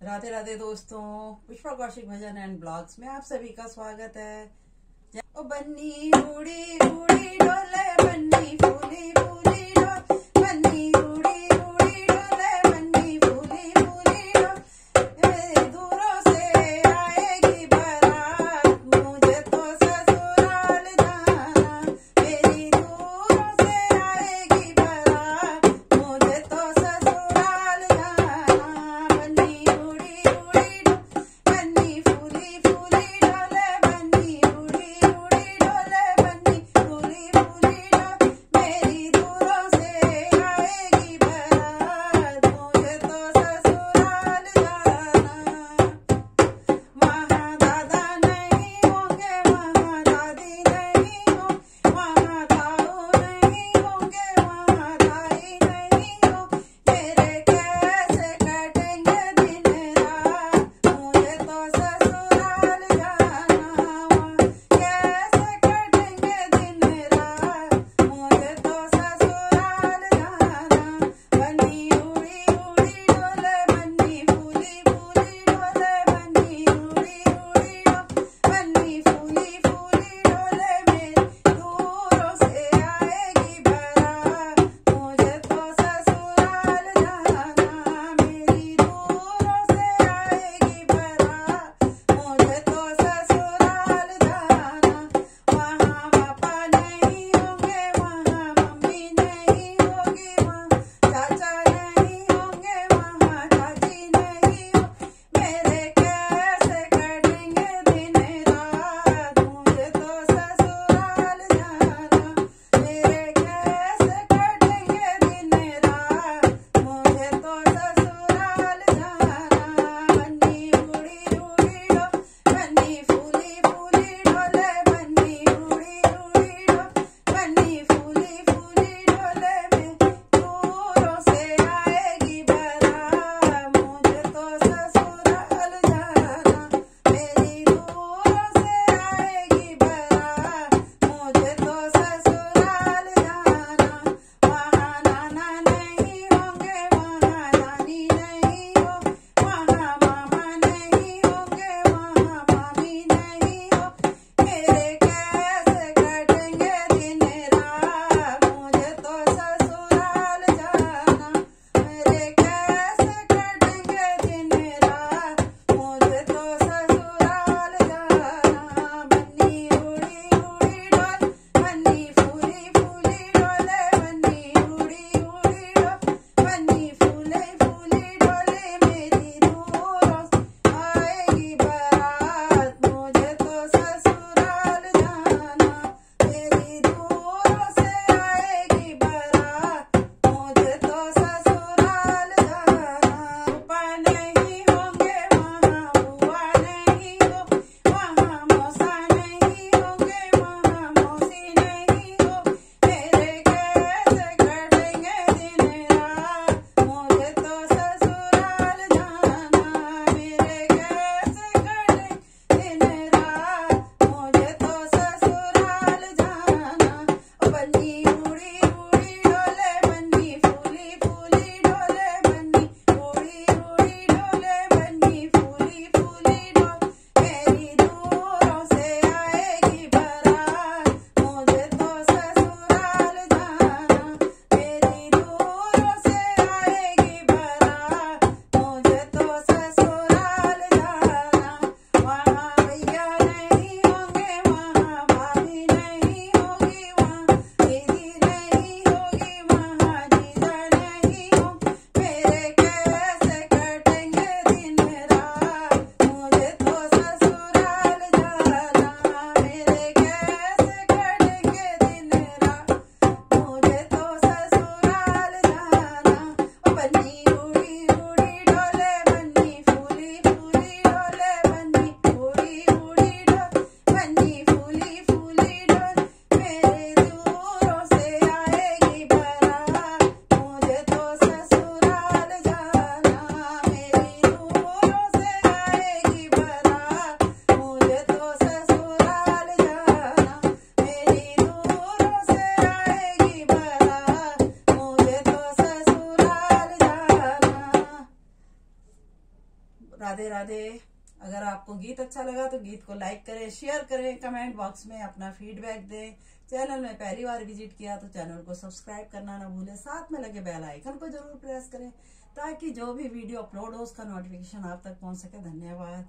राधे राधे दोस्तों, पुष्पा कौशिक भजन and blogs में आप सभी का स्वागत है। ओ बन्नी बूढ़ी बूढ़ी डोले, बन्नी फूली फूली राधे राधे। अगर आपको गीत अच्छा लगा तो गीत को लाइक करें शेयर करें कमेंट बॉक्स में अपना फीडबैक दें। चैनल में पहली बार विज़िट किया तो चैनल को सब्सक्राइब करना ना भूलें। साथ में लगे बेल आइकन को ज़रूर प्रेस करें ताकि जो भी वीडियो अपलोड हो, उसका नोटिफिकेशन आप तक पहुँच सके। धन्यवाद।